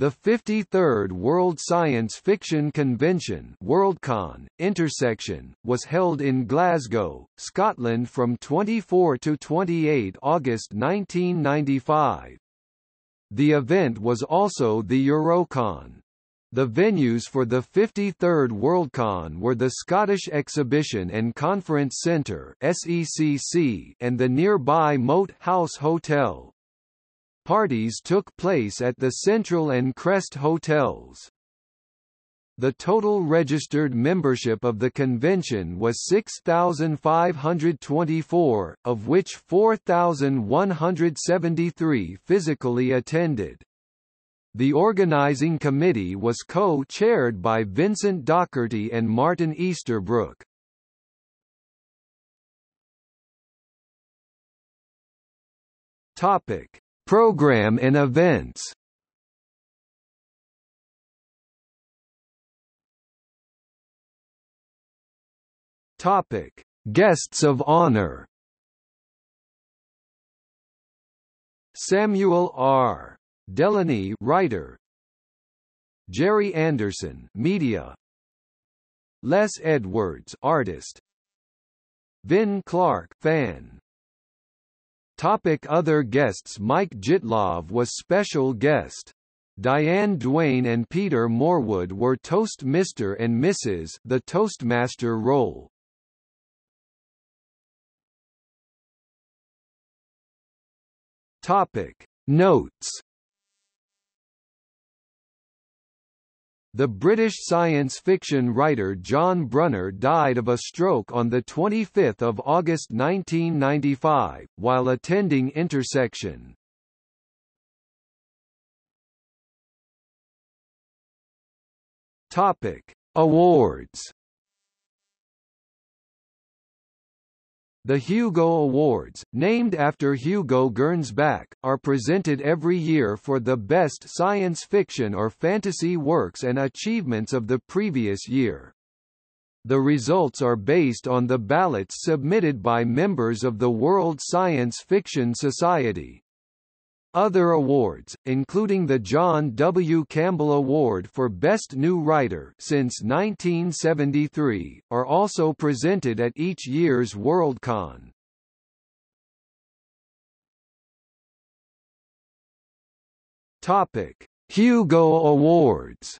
The 53rd World Science Fiction Convention Worldcon, Intersection, was held in Glasgow, Scotland from 24 to 28 August 1995. The event was also the Eurocon. The venues for the 53rd Worldcon were the Scottish Exhibition and Conference Centre and the nearby Moat House Hotel. Parties took place at the Central and Crest hotels. The total registered membership of the convention was 6,524, of which 4,173 physically attended. The organizing committee was co-chaired by Vincent Docherty and Martin Easterbrook. Topic: Program and events. Topic: Guests of honor. Samuel R. Delany, writer. Gerry Anderson, media. Les Edwards, artist. Vin Clarke, fan. Topic other guests Mike Jittlov was special guest. Diane Duane and Peter Morwood were Toast Mr. and Mrs. the Toastmaster role. Topic Notes The British science fiction writer John Brunner died of a stroke on 25 August 1995, while attending Intersection. Topic. Awards The Hugo Awards, named after Hugo Gernsback, are presented every year for the best science fiction or fantasy works and achievements of the previous year. The results are based on the ballots submitted by members of the World Science Fiction Society. Other awards, including the John W. Campbell Award for Best New Writer since 1973, are also presented at each year's Worldcon. Topic: Hugo Awards.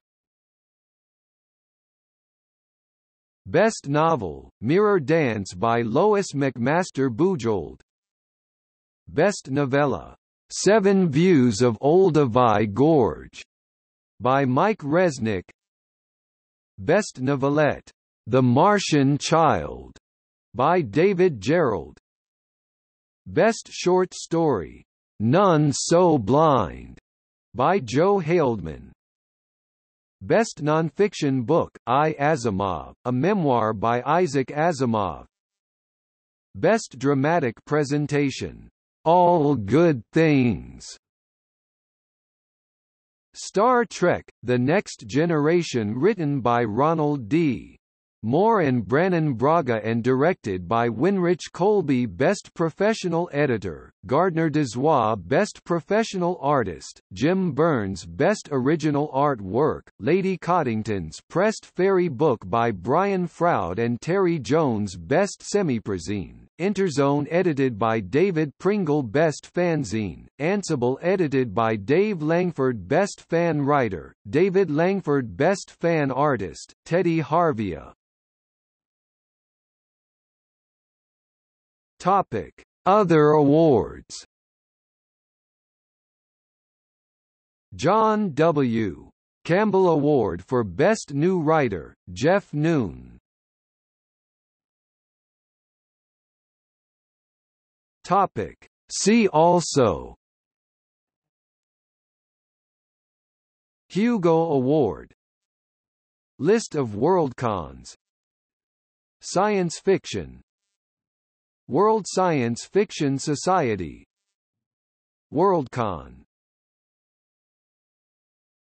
Best Novel: Mirror Dance by Lois McMaster Bujold. Best Novella Seven Views of Olduvai Gorge by Mike Resnick. Best Novelette, The Martian Child by David Gerrold Best Short Story, None So Blind by Joe Haldeman. Best Nonfiction Book, I Asimov, a memoir by Isaac Asimov. Best Dramatic Presentation, all Good Things. Star Trek: The Next Generation written by Ronald D. Moore and Brannon Braga and directed by Winrich Kolbe Best Professional Editor, Gardner Dozois Best Professional Artist, Jim Burns Best Original Art Work, Lady Cottington's Pressed Fairy Book by Brian Froud and Terry Jones Best Semiprozine, Interzone edited by David Pringle Best Fanzine, Ansible edited by Dave Langford Best Fan Writer, David Langford Best Fan Artist, Teddy Harvia, Topic: Other awards. John W. Campbell Award for Best New Writer, Jeff Noon. Topic: See also Hugo Award List of Worldcons Science fiction World Science Fiction Society Worldcon